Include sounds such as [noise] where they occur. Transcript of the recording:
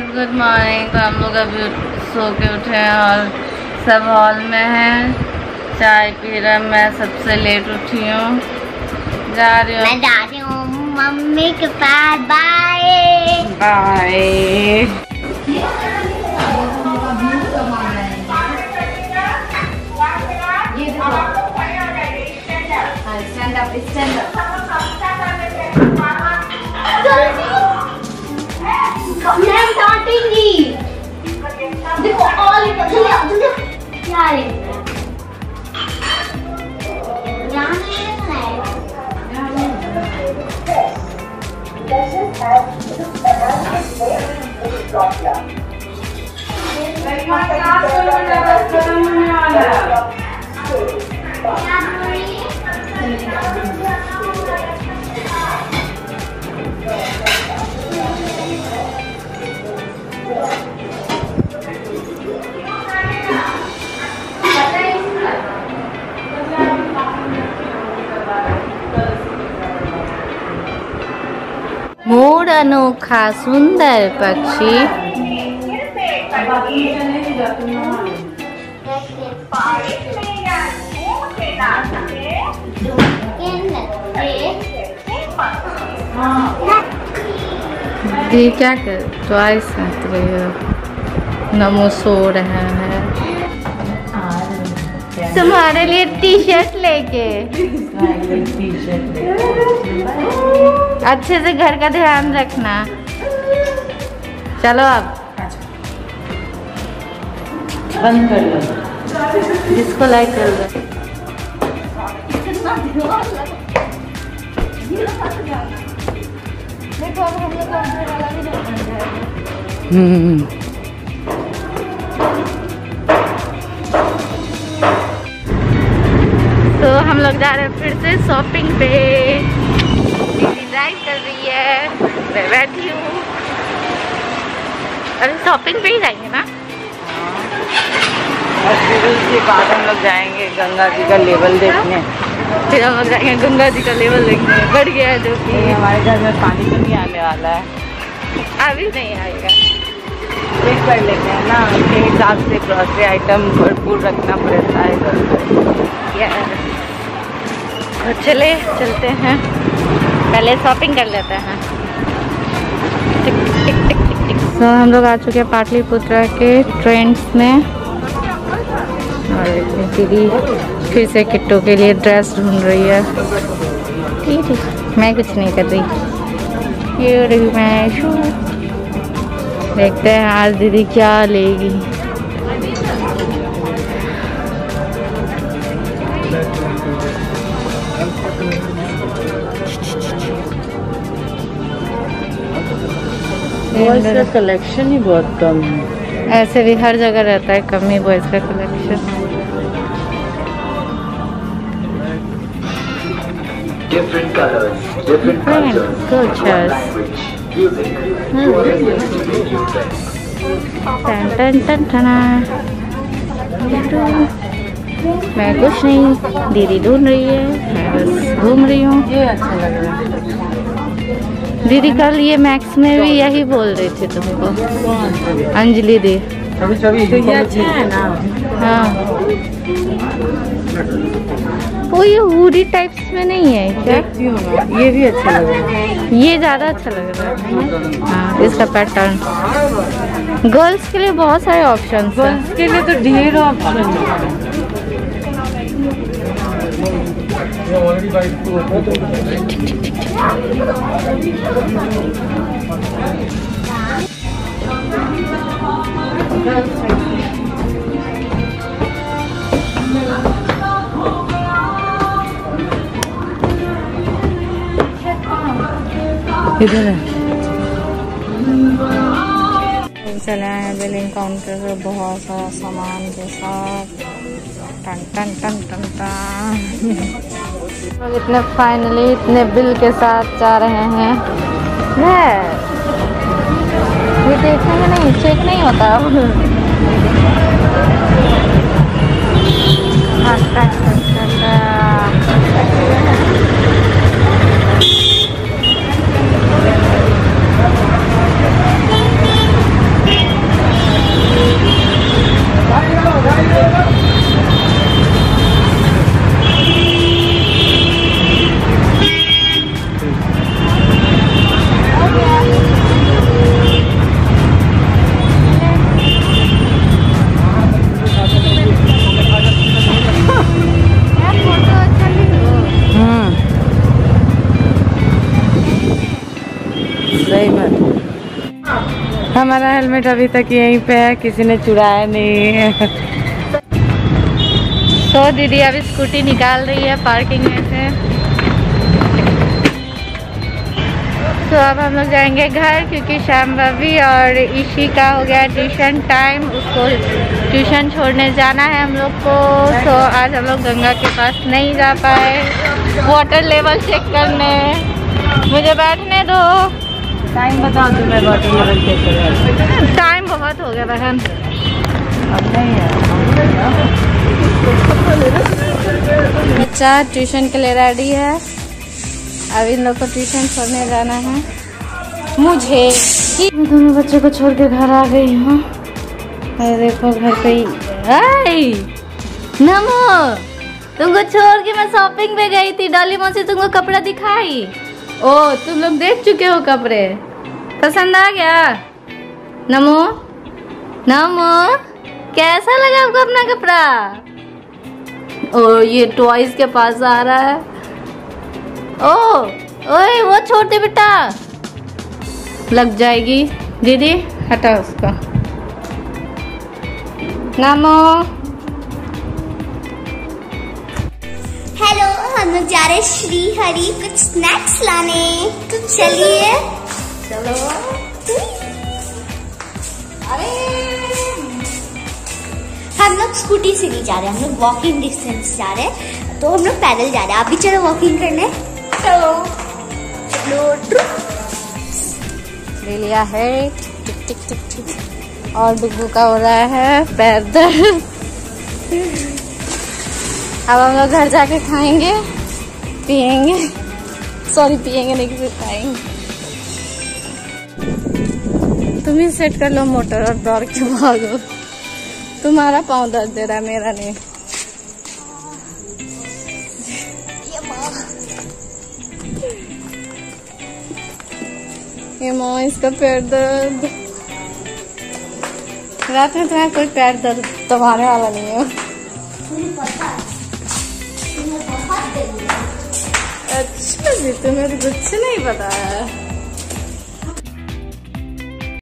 Good morning तो हम लोग अभी सो के उठे हैं और सब हॉल में हैं। चाय पी रहे मैं सबसे लेट उठी हूँ। जा रही हूँ। मैं जा रही हूँ मम्मी के पास। बाय बाय मैं देखो ऑल इट जल्दी आओ जल्दी क्या है यहाँ नहीं अनोखा सुंदर पक्षी। ये क्या कर? ट्वाइस हंस रही हो। नमो सो रहा है। तुम्हारे लिए टी शर्ट लेके। अच्छे से घर का ध्यान रखना। चलो अब। बंद कर लो। जिसको लाइक कर दो। देखो अब हम लोग लोग जा रहे हैं फिर से शॉपिंग पे। दीदी ड्राइव कर रही है। मैं बैठी हूँ। अरे शॉपिंग पे ही जाएँगे ना? और फिर उसके बाद हम लोग जाएँगे गंगा जी का लेवल देखने। फिर हम लोग जाएँगे गंगा जी का लेवल देखने। बढ़ गया है जो कि। हमारे घर में पानी तो नहीं आने वाला है। अभी नहीं आएगा। चेक कर लेते हैं ना उसके हिसाब से ग्रॉसरी आइटम भरपूर रखना पड़ता है घर पे यार तो चले, चलते हैं। पहले शॉपिंग कर लेते हैं। तो हम लोग आ चुके हैं पाटलिपुत्रा के ट्रेंड्स में। और दीदी फिर से किट्टू के लिए ड्रेस ढूंढ रही है। ठीक है मैं कुछ नहीं कर रही। ये रही मैं देखते हैं आज दीदी क्या लेगी। कलेक्शन ही बहुत कम है। ऐसे भी हर जगह रहता है कमी बॉयज़ का कलेक्शन हाँ, हाँ। मैं कुछ नहीं दीदी ढूंढ रही है मैं बस घूम रही हूँ। अच्छा दीदी कल ये मैक्स में भी यही बोल रहे थे तुमको। अंजलि दी। तो ये अच्छा है ना? हाँ। वो ये हुडी टाइप्स में नहीं है क्या? ये भी अच्छा लग रहा है। ये ज़्यादा अच्छा लग रहा है हाँ इसका पैटर्न गर्ल्स के लिए बहुत सारे ऑप्शन गर्ल्स के लिए तो ढेर ऑप्शन है। इधर चले हैं बिलिंग काउंटर पे, बहुत सारा सामान के साथ। टन टन टन टन टन। लोग इतने फाइनली इतने बिल के साथ जा रहे हैं। ये देखने में नहीं चेक नहीं होता। अब [laughs] हाँ, हमारा हेलमेट अभी तक यहीं पे है, किसी ने चुराया नहीं है। तो दीदी, अभी स्कूटी निकाल रही है पार्किंग में से। तो अब हम लोग जाएँगे घर, क्योंकि शाम रवि और ईशी का हो गया ट्यूशन टाइम उसको ट्यूशन छोड़ने जाना है हम लोग को। तो आज हम लोग गंगा के पास नहीं जा पाए। वाटर लेवल चेक करने। मुझे बैठने दो। टाइम वाटर लेवल चेक करें टाइम बहुत हो गया बहन। अब नहीं बच्चा ट्यूशन के लिए रेडी है। अब इन लोग को ट्यूशन छोड़ने जाना है। मुझे मैं दोनों बच्चों को छोड़ के घर आ गई हूँ। और देखो घर पे ही! नमो! तुमको छोड़ के मैं शॉपिंग पे गई थी। डाली मौसी तुमको कपड़ा दिखाई। ओ, तुम लोग देख चुके हो कपड़े। पसंद आ गया? नमो नमो, कैसा लगा आपको अपना कपड़ा? ओ, ये टॉयज के पास आ रहा है। ओ, ओए, वो छोटे बेटा। लग जाएगी। दीदी, हटा उसका। नामो। हेलो हम लोग जा रहे श्री हरी कुछ स्नैक्स लाने। तो चलिए। चलो। अरे। हम लोग स्कूटी से नहीं जा रहे हम लोग वॉकिंग डिस्टेंस जा रहे हैं तो हम लोग पैदल जा रहे हैं। आप भी चलो वॉकिंग करने। चलो। चलो ले लिया है। टिक टिक टिक टिक। और डुगू का हो रहा है पैर दर्द अब हम लोग घर जाके खाएँगे, पियेंगे। सॉरी पियेंगे नहीं फिर खाएँगे। तुम ही सेट कर लो मोटर और दौड़ के भागो। तुम्हारा पाँव दर्द दे रहा है, मेरा नहीं। ये माँ। इसका पैर दर्द। रात में तुम्हारा कोई पैर दर्द तुम्हारे वाला नहीं है अच्छा जी तो कुछ नहीं पता है।